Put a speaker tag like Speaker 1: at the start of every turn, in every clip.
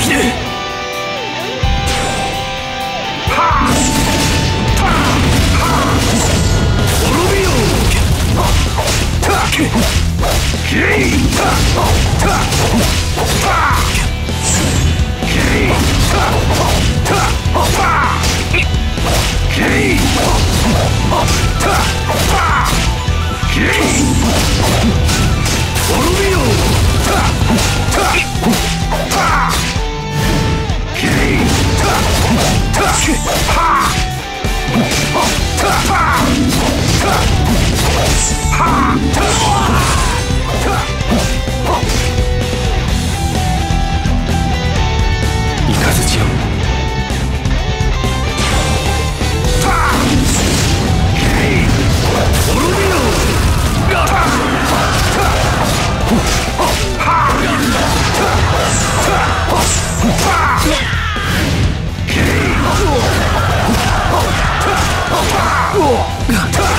Speaker 1: 撃ではあたはあ滅びよた 그 리.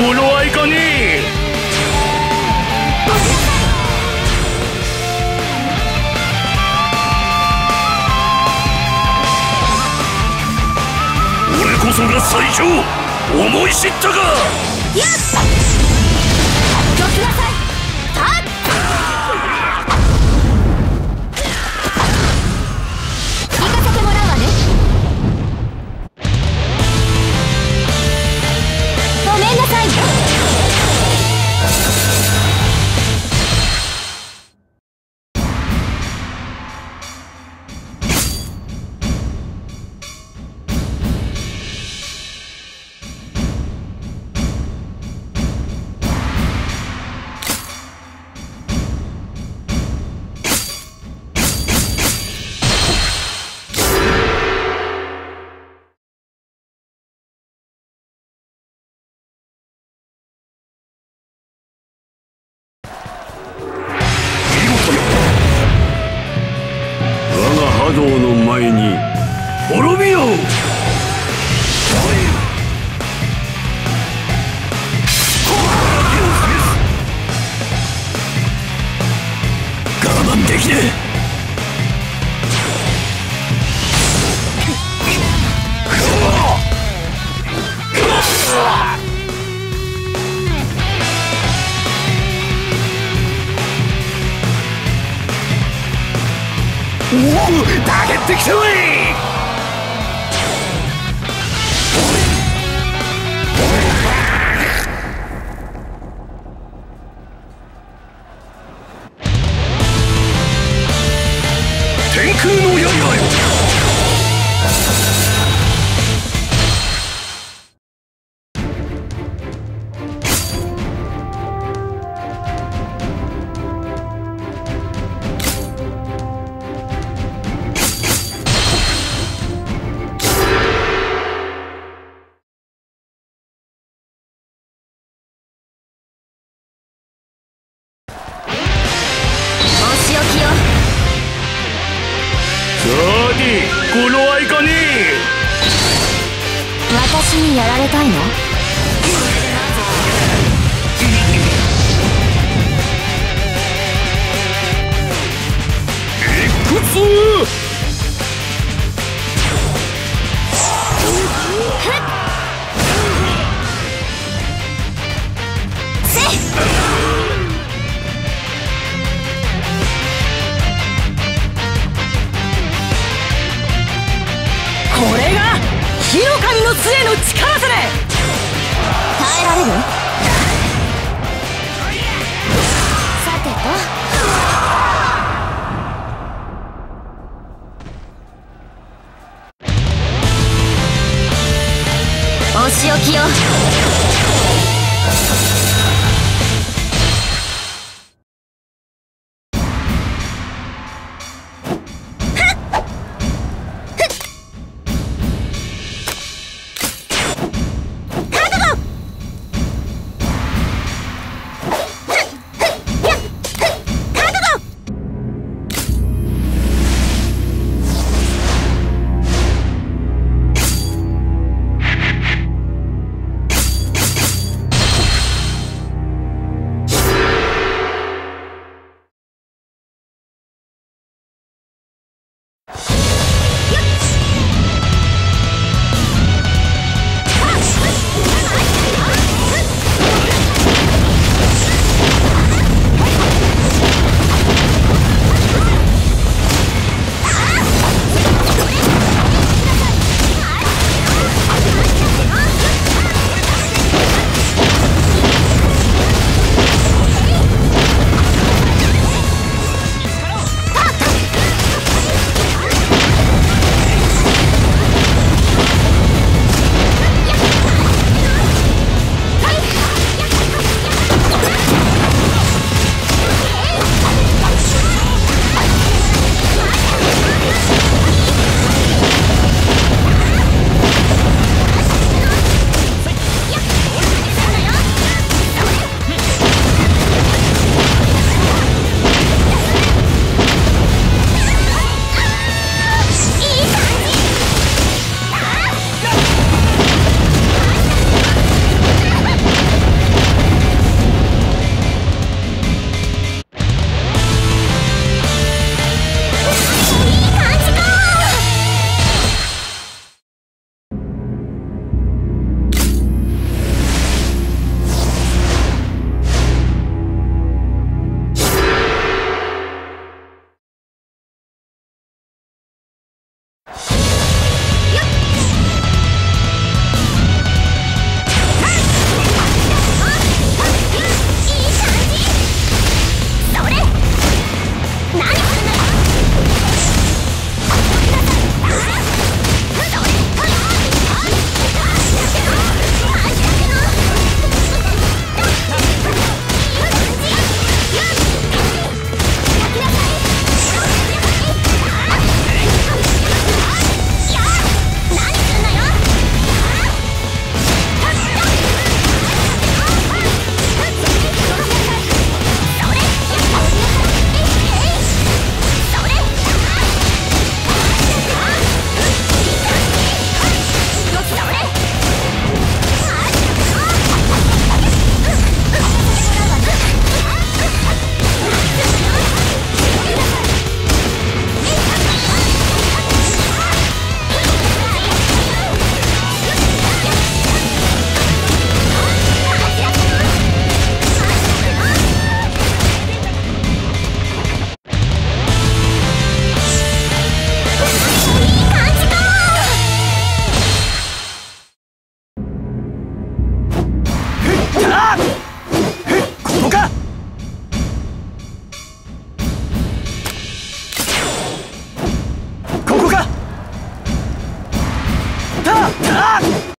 Speaker 1: 頃合いかねえこそが最強。思い知ったか。敵だおおターゲットたわい